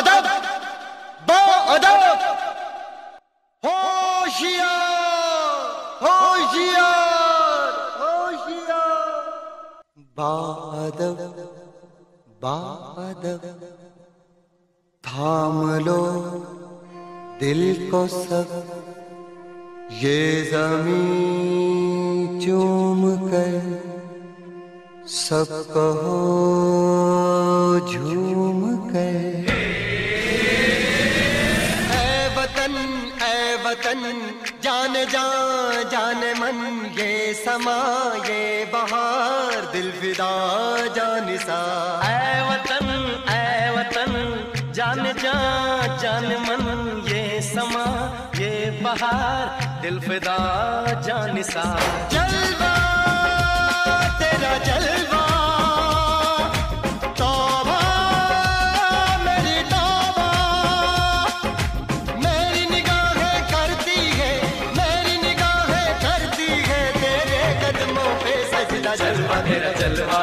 अदब अदब होशियार होशियार। होशियार बा अदब थाम लो दिल को सब। ये ज़मीन चूम कर सब कहो झूम। जान जा जान मन ये समा ये बहार दिल फिदा जान सा। ऐ वतन ऐ वतन जान जा जान मन ये समा ये बहार दिल फिदा जान सा। जलवा तेरा जलवा जलवा तेरा जलवा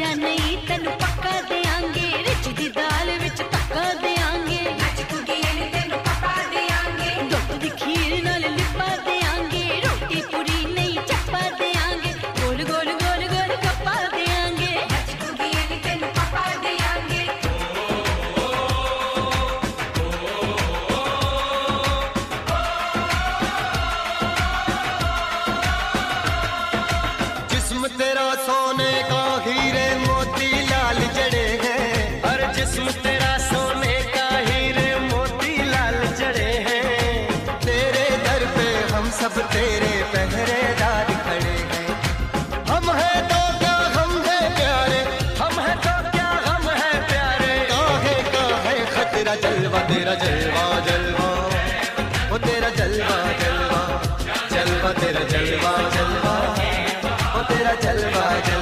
Chanel. सब तेरे पहरेदार खड़े हैं। हम हैं तो क्या हम है प्यारे? हम है तो क्या हम है प्यारे? काहे का खतरा जलवा, तेरा जलवा जलवा। वो तेरा जलवा जलवा जलवा, तेरा जलवा जलवा। वो तेरा जलवा जलवा।